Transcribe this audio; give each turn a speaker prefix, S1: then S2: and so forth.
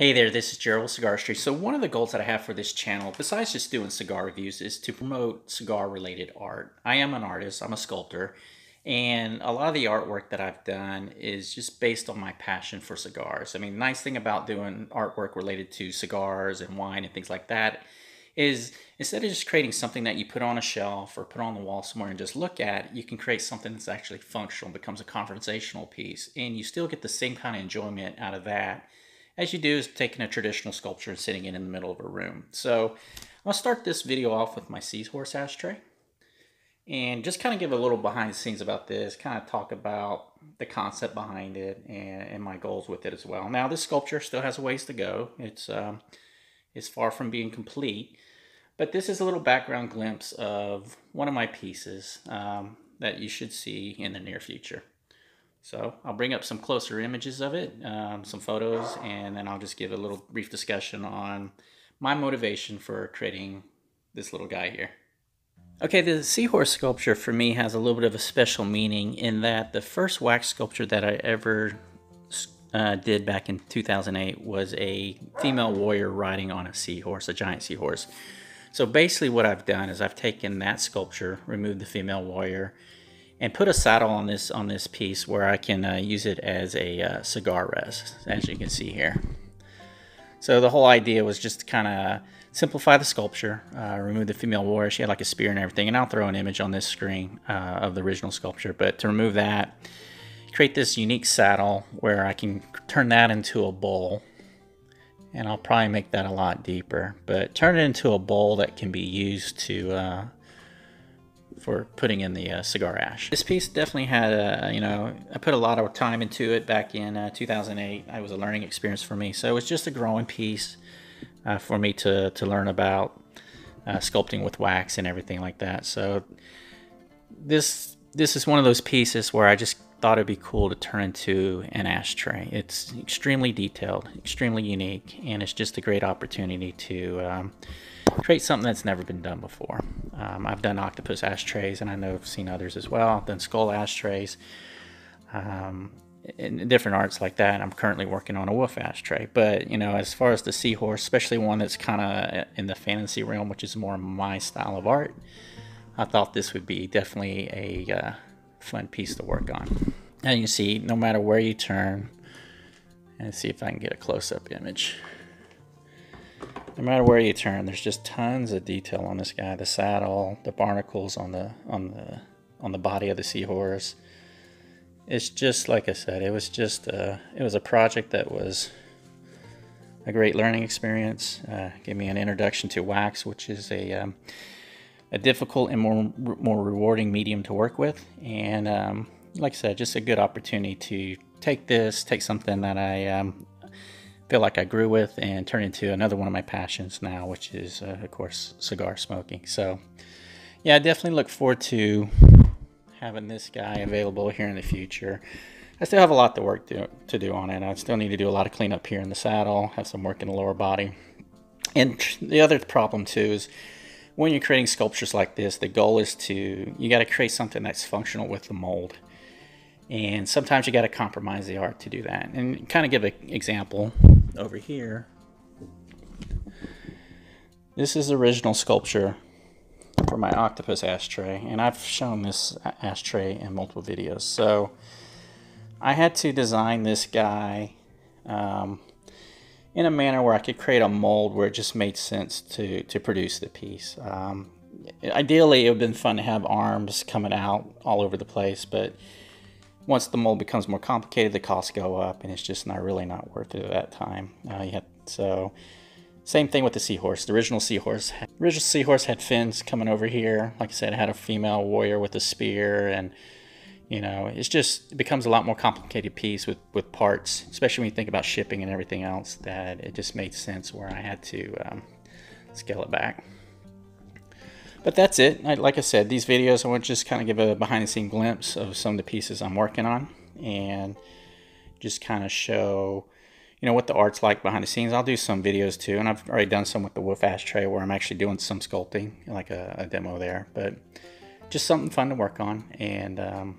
S1: Hey there, this is Gerald Cigar Artistry. So one of the goals that I have for this channel, besides just doing cigar reviews, is to promote cigar-related art. I am an artist, I'm a sculptor, and a lot of the artwork that I've done is just based on my passion for cigars. I mean, the nice thing about doing artwork related to cigars and wine and things like that is instead of just creating something that you put on a shelf or put on the wall somewhere and just look at, you can create something that's actually functional, becomes a conversational piece, and you still get the same kind of enjoyment out of that as you do is taking a traditional sculpture and sitting it in the middle of a room. So I'll start this video off with my Seahorse ashtray and just kind of give a little behind the scenes about this, kind of talk about the concept behind it and, and my goals with it as well. Now this sculpture still has a ways to go. It's, um, it's far from being complete, but this is a little background glimpse of one of my pieces um, that you should see in the near future. So I'll bring up some closer images of it, um, some photos, and then I'll just give a little brief discussion on my motivation for creating this little guy here. Okay, the seahorse sculpture for me has a little bit of a special meaning in that the first wax sculpture that I ever uh, did back in 2008 was a female warrior riding on a seahorse, a giant seahorse. So basically what I've done is I've taken that sculpture, removed the female warrior, and put a saddle on this on this piece where I can uh, use it as a uh, cigar rest, as you can see here. So the whole idea was just to kind of simplify the sculpture, uh, remove the female warrior. She had like a spear and everything, and I'll throw an image on this screen uh, of the original sculpture. But to remove that, create this unique saddle where I can turn that into a bowl. And I'll probably make that a lot deeper, but turn it into a bowl that can be used to uh, for putting in the uh, cigar ash. This piece definitely had, a, you know, I put a lot of time into it back in uh, 2008. It was a learning experience for me. So it was just a growing piece uh, for me to, to learn about uh, sculpting with wax and everything like that. So this this is one of those pieces where I just thought it'd be cool to turn into an ashtray. It's extremely detailed, extremely unique, and it's just a great opportunity to um, create something that's never been done before. Um, I've done octopus ashtrays, and I know I've seen others as well. I've done skull ashtrays, um, and different arts like that. I'm currently working on a wolf ashtray. But, you know, as far as the seahorse, especially one that's kind of in the fantasy realm, which is more my style of art, I thought this would be definitely a uh, fun piece to work on. And you see, no matter where you turn, and see if I can get a close-up image. No matter where you turn, there's just tons of detail on this guy. The saddle, the barnacles on the on the on the body of the seahorse. It's just like I said. It was just a, it was a project that was a great learning experience. Uh, gave me an introduction to wax, which is a um, a difficult and more more rewarding medium to work with. And um, like I said, just a good opportunity to take this, take something that I um, feel like I grew with and turn into another one of my passions now, which is, uh, of course, cigar smoking. So, yeah, I definitely look forward to having this guy available here in the future. I still have a lot to work to, to do on it. I still need to do a lot of cleanup here in the saddle, have some work in the lower body. And the other problem too is when you're creating sculptures like this, the goal is to, you got to create something that's functional with the mold. And sometimes you got to compromise the art to do that. And kind of give an example over here. This is the original sculpture for my octopus ashtray. And I've shown this ashtray in multiple videos. So I had to design this guy um, in a manner where I could create a mold where it just made sense to, to produce the piece. Um, ideally, it would have been fun to have arms coming out all over the place, but once the mold becomes more complicated, the costs go up, and it's just not really not worth it at that time. Uh, so, same thing with the seahorse. The original seahorse, original seahorse had fins coming over here. Like I said, it had a female warrior with a spear, and you know, it's just it becomes a lot more complicated piece with with parts, especially when you think about shipping and everything else. That it just made sense where I had to um, scale it back. But that's it. I, like I said, these videos, I want to just kind of give a behind the scene glimpse of some of the pieces I'm working on and just kind of show, you know, what the art's like behind the scenes. I'll do some videos too, and I've already done some with the Wolf Ashtray where I'm actually doing some sculpting, like a, a demo there. But just something fun to work on, and um,